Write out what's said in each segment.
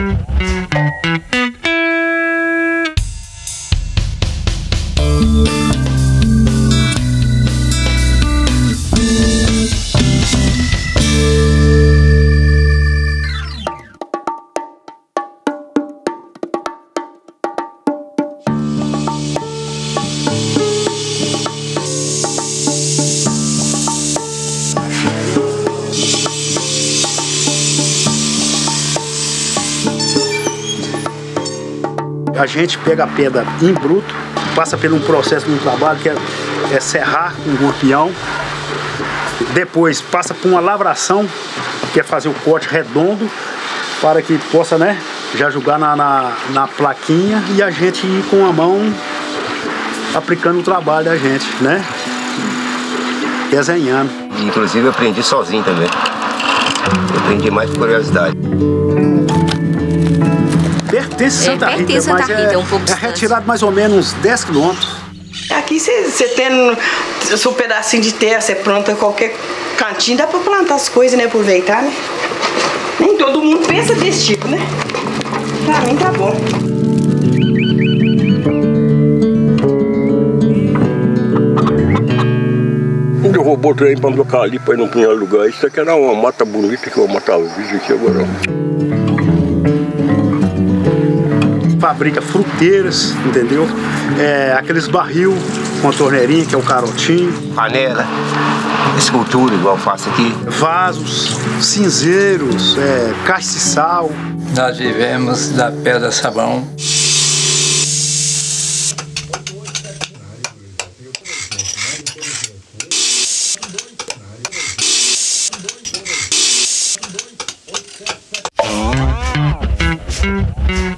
Música A gente pega a pedra em bruto, passa por um processo de um trabalho que é, é serrar com um peão, depois passa por uma lavração, que é fazer o corte redondo, para que possa né, já jogar na, na, na plaquinha e a gente ir com a mão aplicando o trabalho da gente, né? Desenhando. Inclusive eu aprendi sozinho também. Eu aprendi mais por curiosidade. Pertence a É, Santa Rita, pertence a mas Santa Rita, é, é um pouco é distante. retirado mais ou menos 10 quilômetros. Aqui você tendo seu pedacinho de terra, você planta qualquer cantinho, dá pra plantar as coisas, né? Aproveitar, né? Nem todo mundo pensa desse tipo, né? Pra mim tá bom. Onde eu vou botar aí pra colocar ali pra ir no primeiro lugar? Isso aqui era uma mata bonita que eu matava vídeo aqui agora. Fabrica fruteiras, entendeu? É, aqueles barril com a torneirinha, que é o carotinho. Panela, escultura igual faço aqui. Vasos, cinzeiros, é, castiçal. Nós vivemos da pedra sabão.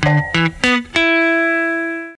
Música